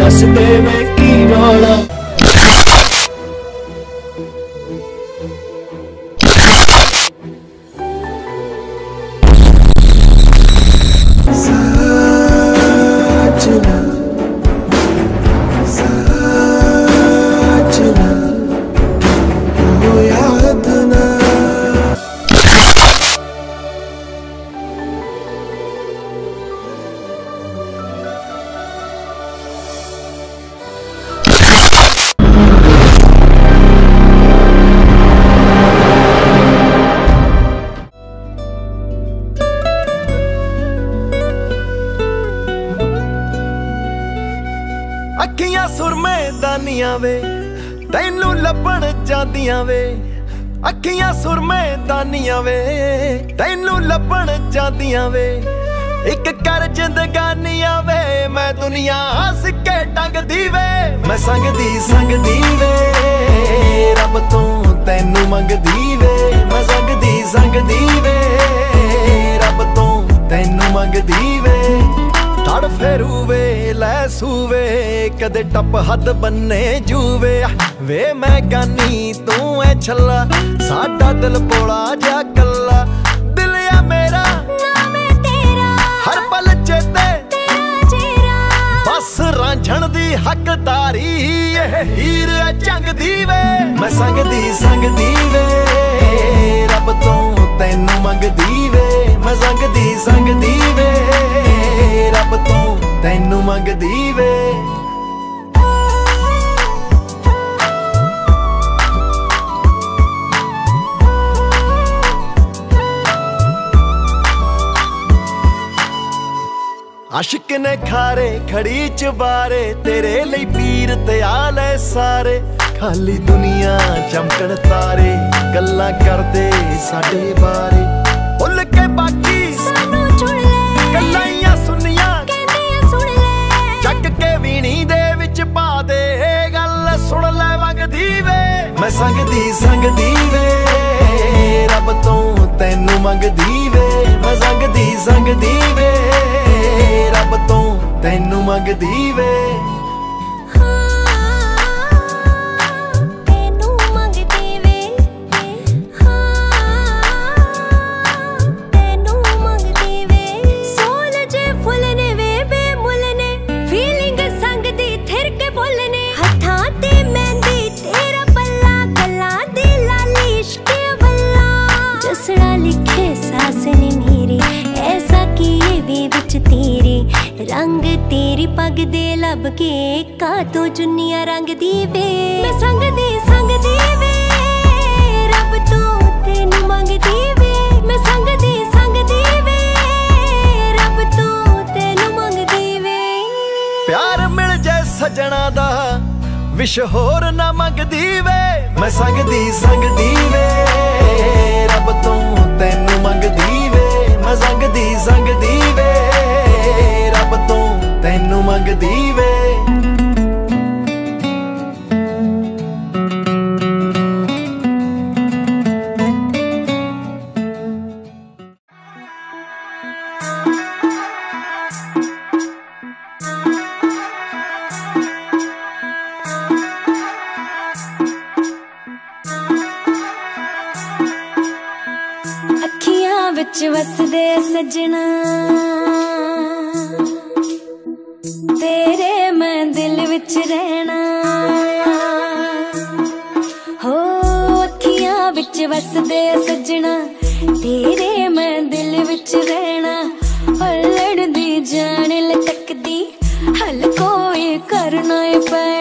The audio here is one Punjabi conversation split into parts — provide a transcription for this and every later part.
ਦੱਸ ਦੇਵੇਂ ਕੀ ਰੌਲਾ। ਅੱਖੀਆਂ ਸੁਰਮੇ ਦਾਨੀਆਂ ਵੇ, ਤੈਨੂੰ ਲੱਭਣ ਜਾਂਦੀਆਂ ਵੇ। ਅੱਖੀਆਂ ਸੁਰਮੇ ਦਾਨੀਆਂ ਵੇ, ਤੈਨੂੰ ਲੱਭਣ ਜਾਂਦੀਆਂ ਵੇ। ਇੱਕ ਕਰ ਜਿੰਦਗਾਨੀਆਂ ਵੇ, ਮੈਂ ਦੁਨੀਆ ਹੱਸ ਟੰਗਦੀ ਵੇ। ਮੈਂ ਸੰਗਦੀ ਸੰਗਦੀ ਵੇ, ਰੱਬ ਤੋਂ ਤੈਨੂੰ ਮੰਗਦੀ ਵੇ। ਮੈਂ ਸੰਗਦੀ ਸੰਗਦੀ ਵੇ, ਰੱਬ ਤੋਂ ਤੈਨੂੰ ਮੰਗਦੀ ਵੇ। ਤੜ ਫੇਰੂ ਵੇ ਲੈ ਸੂਵੇ ਕਦੇ ਟੱਪ ਹੱਦ ਬੰਨੇ ਜੂਵੇ। ਵੇ ਮੈਂ ਗਾਨੀ ਤੂੰ ਐ ਛੱਲਾ ਸਾਡਾ ਦਿਲ ਪੋਲਾ ਜਾ ਕੱਲਾ। ਦਿਲ ਆ ਮੇਰਾ ਨਾਮ ਹੈ ਤੇਰਾ ਹਰ ਪਲ ਚੇਤੇ। ਤੇਰਾ ਚਿਹਰਾ। ਬਸ ਰਾਂਝਣ ਦੀ ਹੱਕਦਾਰੀ ਇਹ ਹੀਰ ਐ ਜੰਗ ਦੀ ਵੇ। ਮੈਂ ਸੰਗਦੀ ਸੰਗਦੀ ਵੇ ਰੱਬ ਤੋਂ ਤੈਨੂੰ ਮੰਗਦੀ ਵੇ। ਮੈਂ ਸੰਗਦੀ ਸੰਗਦੀ ਵੇ। ਮੰਗਦੀ ਵੇ। ਆਸ਼ਿਕ ਨੇ ਖਾਰੇ ਖੜੀ ਚ ਬਾਰੇ ਤੇਰੇ ਲਈ ਪੀਰ ਤੇ ਆਲੇ ਸਾਰੇ। ਖਾਲੀ ਦੁਨੀਆ ਚਮਕਣ ਤਾਰੇ, ਗੱਲਾਂ ਕਰਦੇ ਸਾਡੇ ਬਾਰੇ। ਭੁੱਲ ਕੇ ਮੈਂ ਸੰਗਦੀ ਸੰਗਦੀ ਵੇ। ਰੱਬ ਤੋਂ ਤੈਨੂੰ ਮੰਗਦੀ ਵੇ। ਮੈਂ ਸੰਗਦੀ ਸੰਗਦੀ ਵੇ। ਰੱਬ ਤੋਂ ਤੈਨੂੰ ਮੰਗਦੀ ਵੇ। ਜਸੜਾ ਲਿਖੇ ਸਾਸ ਨੇ ਮੇਰੀ ਐਸਾ ਕੀਏ ਵੇ ਵਿੱਚ ਤੇਰੇ। ਰੰਗ ਤੇਰੀ ਪੱਗ ਦੇ ਲੱਭ ਕੇ ਕਾਤੋਂ ਜੁੰਨੀਆਂ ਰੰਗ ਦੀ ਵੇ? ਮੈਂ ਸੰਗ ਦੀ ਵਿਸ਼ ਹੋਰ ਨਾ ਮੰਗਦੀ ਵੇ। ਮੈਂ ਸੰਗਦੀ ਸੰਗਦੀ ਵੇ। ਰੱਬ ਤੋਂ ਤੈਨੂੰ ਮੰਗਦੀ ਵੇ। ਮੈਂ ਸੰਗਦੀ ਸੰਗਦੀ ਵੇ। ਵਿੱਚ ਵਸਦੇ ਸਜਣਾ। ਤੇਰੇ ਮੈਂ ਦਿਲ ਵਿੱਚ ਰਹਿਣਾ। ਹੋ ਅੱਖੀਆਂ ਵਿੱਚ ਵਸਦੇ ਸਜਣਾ, ਤੇਰੇ ਮੈਂ ਦਿਲ ਵਿੱਚ ਰਹਿਣਾ। ਹਲੜਦੀ ਜਾਣ ਲਟਕਦੀ, ਹਲ ਕੋਈ ਕਰਨਾ ਪੈ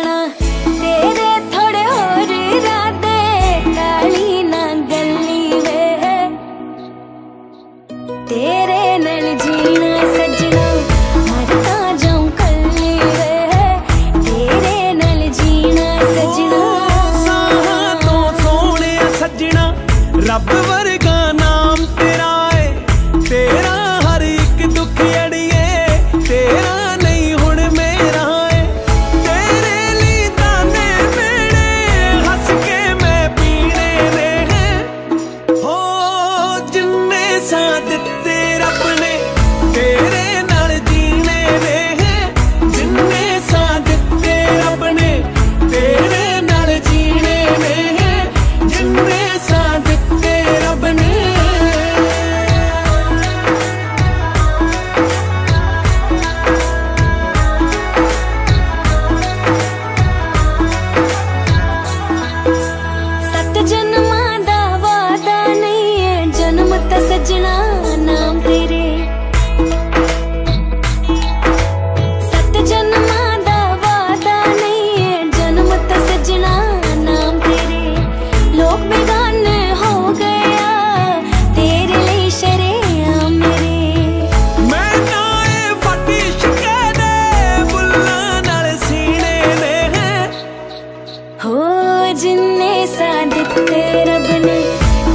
ਜਿੰਨੇ ਸਾਂ ਦਿੱਤੇ ਰੱਬ ਨੇ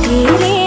ਤੇਰੇ